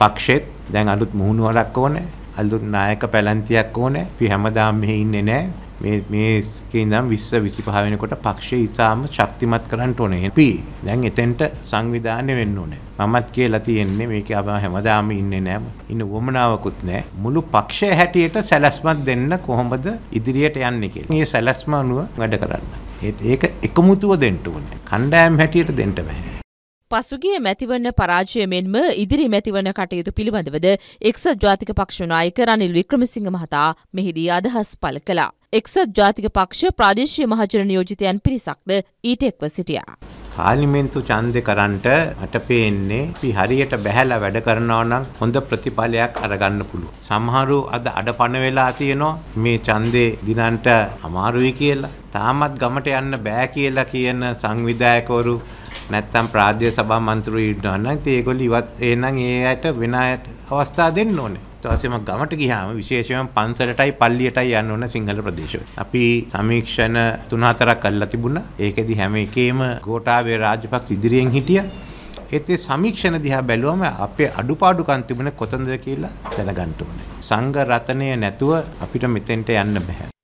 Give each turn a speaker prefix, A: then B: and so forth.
A: පක්ෂෙත් දැන් අලුත් මුහුණුවරක් ඕනේ. අලුත් නායක පැලැන්තියක් ඕනේ. අපි හැමදාම මෙහි ඉන්නේ නැහැ. මේ මේකේ ඉඳන් 20 25 වෙනකොට පක්ෂය ඉතාම ශක්තිමත් කරන්න ඕනේ. අපි දැන් එතෙන්ට සංවිධානය වෙන්න ඕනේ. මමත් කියලා තියෙන්නේ මේක අප හැමදාම ඉන්නේ නැහැ. ඉන්න වමනාවකුත් නැහැ. මුළු පක්ෂය හැටියට සැලැස්මක් දෙන්න කොහොමද ඉදිරියට යන්නේ කියලා. මේ සැලැස්ම අනුව වැඩ කරන්න. ඒක එකමුතුව දෙන්න ඕනේ. කණ්ඩායම් හැටියට දෙන්න බෑ.
B: පසුගිය මැතිවරණ පරාජය මෙන්ම ඉදිරි මැතිවරණ කටයුතු පිළිබඳවද එක්සත් ජාතික පක්ෂ නායක රනිල් වික්‍රමසිංහ මහතා මෙහිදී අදහස් පළ කළා. එක්සත් ජාතික පක්ෂ ප්‍රාදේශීය මහජන නියෝජිතයන් පිරිසක්ද ඊට එක්ව සිටියා.
A: පාර්ලිමේන්තු ඡන්දේ කරන්ට මට පේන්නේ අපි හරියට බැහැලා වැඩ කරනවා නම් හොඳ ප්‍රතිඵලයක් අරගන්න පුළුවන්. සමහරු අද අඩපණ වෙලා තියෙනවා මේ ඡන්දේ දිනන්ට අමාරුයි කියලා. තාමත් ගමට යන්න බෑ කියලා කියන සංවිධායකවරු නැත්තම් ප්‍රාදේශ සභා මන්ත්‍රී ඉන්නවා නම් ඉතින් ඒගොල්ලෝ ඉවත් එහෙනම් ඒ අයට වෙන අයට අවස්ථා දෙන්න ඕනේ. ඊට පස්සේ මම ගමට ගියාම විශේෂයෙන්ම පන්සලටයි පල්ලියටයි යන්න ඕන සිංහල ප්‍රදේශවල. අපි සමීක්ෂණ තුන හතරක් අල්ලලා තිබුණා. ඒකෙදි හැම එකේම ගෝඨාභය රාජපක්ෂ ඉදිරියෙන් හිටියා. ඒත් ඒ සමීක්ෂණ දිහා බැලුවම අපේ අඩුපාඩුකම් තිබුණේ කොතනද කියලා දැනගන්න ඕනේ. සංඝ රතනය නැතුව අපිට මෙතෙන්ට යන්න බෑ.